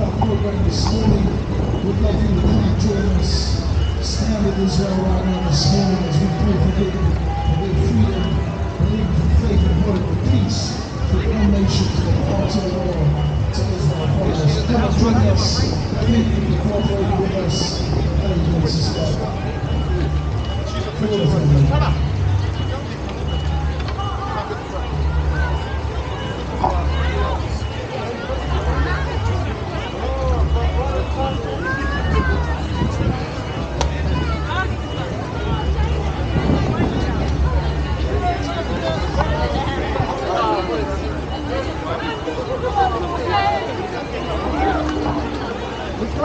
our program this morning. We'd love you to come join us. Stand with Israel right now this morning as we pray for them, for freedom, for faith and hope, for peace, for one nation, to the heart of the world, to Israel. Come and join us. Thank you for cooperating with us. Thank you, sister. Feel